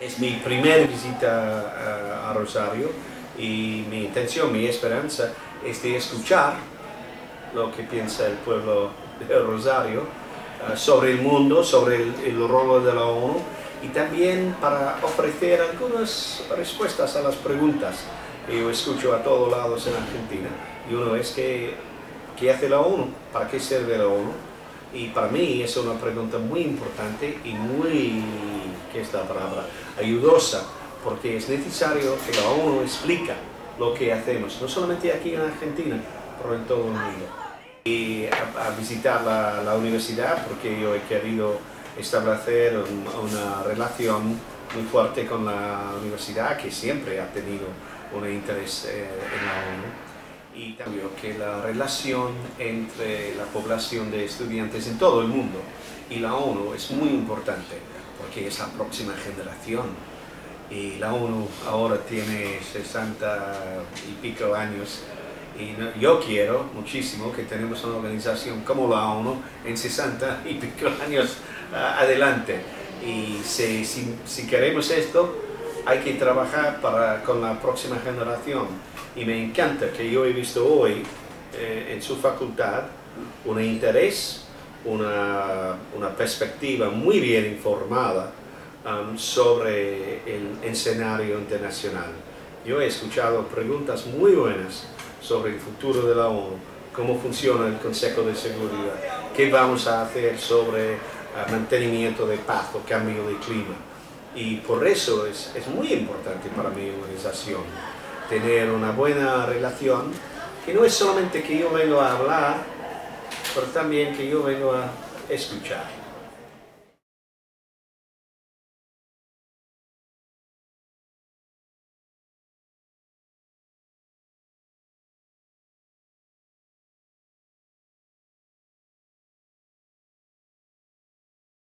Es mi primera visita a, Rosario y mi intención, mi esperanza es de escuchar lo que piensa el pueblo de Rosario eh, sobre el mundo, sobre el, el rol de la ONU y también para ofrecer algunas respuestas a las preguntas que yo escucho a todos lados en Argentina. Y uno es que, ¿qué hace la ONU? ¿Para qué sirve la ONU? Y para mí es una pregunta muy importante y muy, ¿qué es la palabra? Ayudosa, porque es necesario que la ONU explica lo que hacemos, no solamente aquí en Argentina, pero en todo el mundo. Y a, visitar la, la, universidad, porque yo he querido establecer una relación muy fuerte con la universidad, que siempre ha tenido un interés eh, en la ONU y también que la relación entre la población de estudiantes en todo el mundo y la ONU es muy importante porque es la próxima generación. Y la ONU ahora tiene 60 y pico años. Y yo quiero muchísimo que tenemos una organización como la ONU en 60 y pico años adelante. Y si, si queremos esto hay que trabajar para, con la próxima generación. Y me encanta que yo he visto hoy eh, en su facultad un interés, una, una perspectiva muy bien informada um, sobre el escenario internacional. Yo he escuchado preguntas muy buenas sobre el futuro de la ONU, cómo funciona el Consejo de Seguridad, qué vamos a hacer sobre el mantenimiento de paz o cambio de clima y por eso es, es muy importante para mi organización tener una buena relación, que no es solamente que yo vengo a hablar, pero también que yo vengo a escuchar.